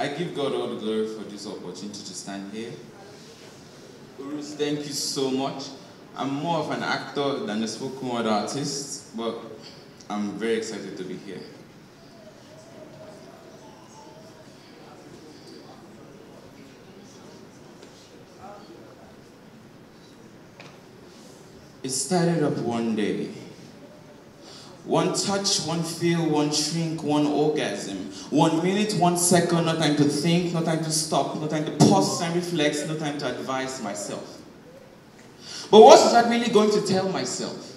I give God all the glory for this opportunity to stand here. Urus, thank you so much. I'm more of an actor than a spoken word artist, but I'm very excited to be here. It started up one day. One touch, one feel, one shrink, one orgasm. One minute, one second, no time to think, no time to stop, no time to pause and reflect, no time to advise myself. But what was I really going to tell myself?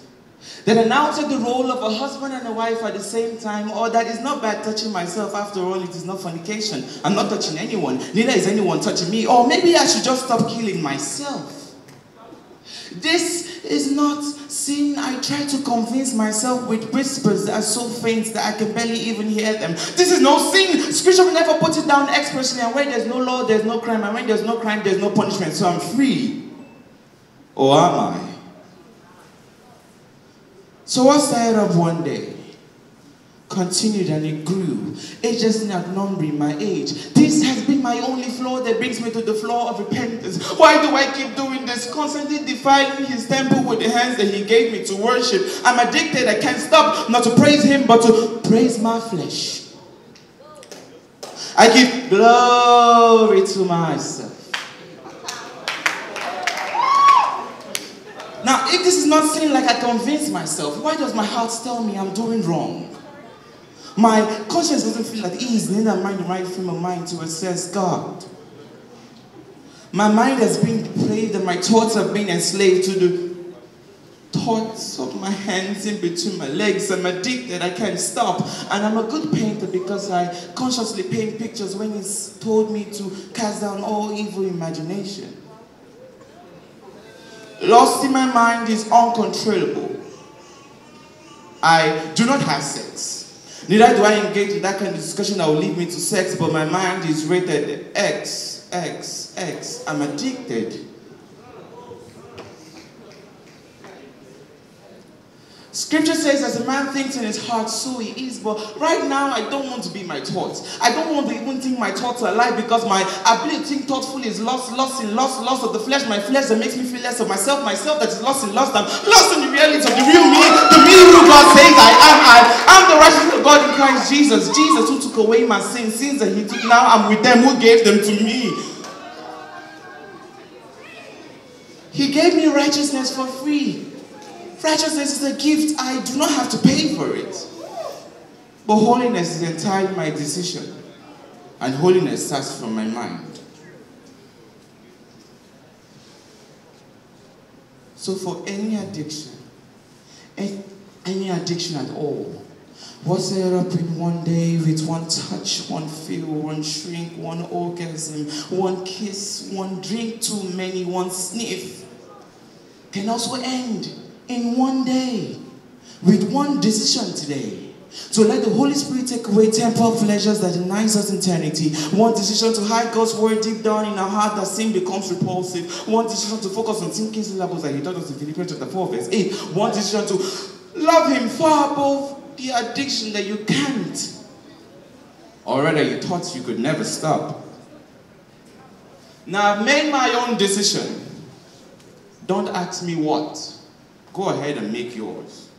That take the role of a husband and a wife at the same time, or that it's not bad touching myself. After all, it is not fornication. I'm not touching anyone, neither is anyone touching me. Or maybe I should just stop killing myself. This is not sin. I try to convince myself with whispers that are so faint that I can barely even hear them. This is no sin. Scripture never put it down expressly. And where there's no law, there's no crime. And when there's no crime, there's no punishment. So I'm free. Or am I? So I started up one day, continued and it grew. Age just outnumbering my age. This has been my only flaw that brings me to the floor of repentance. Why do I keep doing this? Constantly defiling his temple with the hands that he gave me to worship. I'm addicted. I can't stop not to praise him, but to praise my flesh. I give glory to myself. Now, if this is not sin like I convince myself, why does my heart tell me I'm doing wrong? My conscience doesn't feel at ease, neither am in the right frame of mind to assess God. My mind has been depraved and my thoughts have been enslaved to the thoughts of my hands in between my legs. I'm addicted, I can't stop. And I'm a good painter because I consciously paint pictures when he's told me to cast down all evil imagination. Lost in my mind is uncontrollable. I do not have sex. Neither do I engage in that kind of discussion that will lead me to sex, but my mind is rated X, X, X. I'm addicted. Scripture says, as a man thinks in his heart, so he is. But right now, I don't want to be my thoughts. I don't want to even think my thoughts are alive because my ability to think thoughtfully is lost, lost in lost, lost of the flesh. My flesh that makes me feel less of myself, myself that is lost in lost. I'm lost in the reality of the real me, God says I am. I am the righteousness of God in Christ Jesus. Jesus who took away my sins, sins that he took. Now I'm with them who gave them to me. He gave me righteousness for free. Righteousness is a gift. I do not have to pay for it. But holiness is entirely my decision. And holiness starts from my mind. So for any addiction, any addiction at all, was there up in one day with one touch, one feel, one shrink, one orgasm, one kiss, one drink too many, one sniff, can also end in one day with one decision today. So let the Holy Spirit take away temporal pleasures that denies us eternity. One decision to hide God's word deep down in our heart that sin becomes repulsive. One decision to focus on thinking syllables that he taught us in Philippians chapter 4 verse 8. One decision to love him far above the addiction that you can't. Or rather you thought you could never stop. Now I've made my own decision. Don't ask me what. Go ahead and make yours.